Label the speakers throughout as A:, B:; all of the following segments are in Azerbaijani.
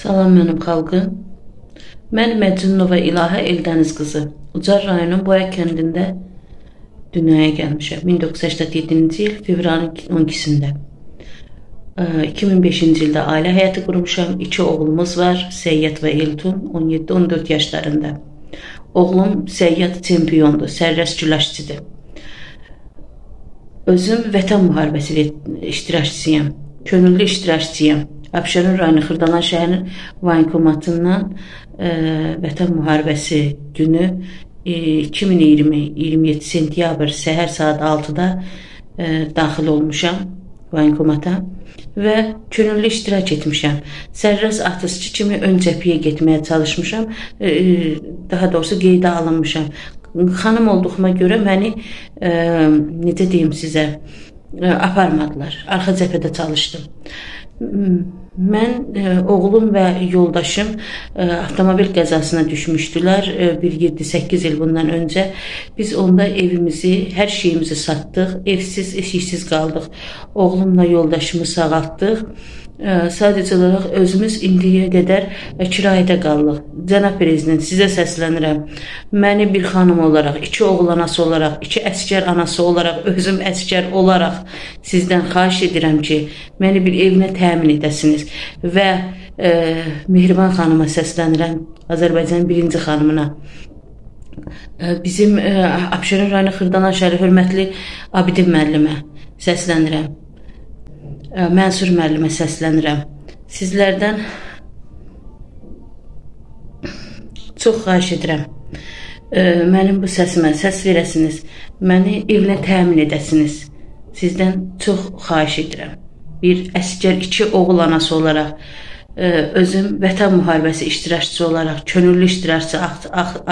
A: Salam mənim xalqım. Mən Məcnunova İlahə Eldəniz qızı. Ucar rayonunun Boya kəndində dünyaya gəlmişəm. 1987-ci il fevralın 12-sində. 2005-ci ildə ailə həyatı qurmuşam. İki oğlumuz var, Səyyad və Eltun, 17-14 yaşlarında. Oğlum Səyyad çempiondur, sərrəst güləşçidir. Özüm vətən müharibəsi iştirakçısıyam, könüllü iştirakçıyam. Abşeron rayonu Xırdalan şəhərinin voyinkomatından e, Vətən müharibəsi günü e, 2020 27 sentyabr səhər saat 6-da e, daxil olmuşam voyinkomata və könüllü iştirak etmişəm. Sərras atışçı kimi ön cəbhəyə getməyə çalışmışam. E, e, daha doğrusu qeydə alınmışam. Xanım olduğuma görə məni e, necə deyim sizə, aparmadılar. Arxa cəbhədə çalışdım. Mən oğlum və yoldaşım avtomobil qəzasına düşmüşdülər. 1-7-8 e, il bundan öncə biz onda evimizi, hər şeyimizi satdıq, evsiz, eşiksiz qaldıq. Oğlumla yoldaşımı sağaltdıq sadəcə olaraq özümüz indiyə qədər kirayədə qaldıq. Cənab prezident, sizə səslənirəm. Məni bir xanım olaraq, iki oğul anası olaraq, iki əskər anası olaraq, özüm əskər olaraq sizdən xahiş edirəm ki, məni bir evinə təmin edəsiniz və e, Mehriban xanıma səslənirəm, Azərbaycanın birinci xanımına. Bizim Abşeron rayonu Xırdalan şəhəri hörmətli Abidin müəllimə səslənirəm. Mənsur müəllimə səslənirəm. Sizlərdən çox xahiş edirəm. Mənim bu səsimə səs verəsiniz, məni evlə təmin edəsiniz. Sizdən çox xahiş edirəm. Bir əskər iki oğul anası olaraq özüm vətən müharibəsi iştirakçısı olaraq, könüllü iştirakçı,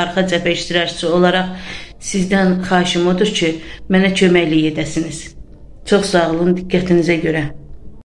A: arxa cəbhə iştirakçısı olaraq sizdən xahişim odur ki, mənə köməklik edəsiniz. Çox sağ olun diqqətinizə görə.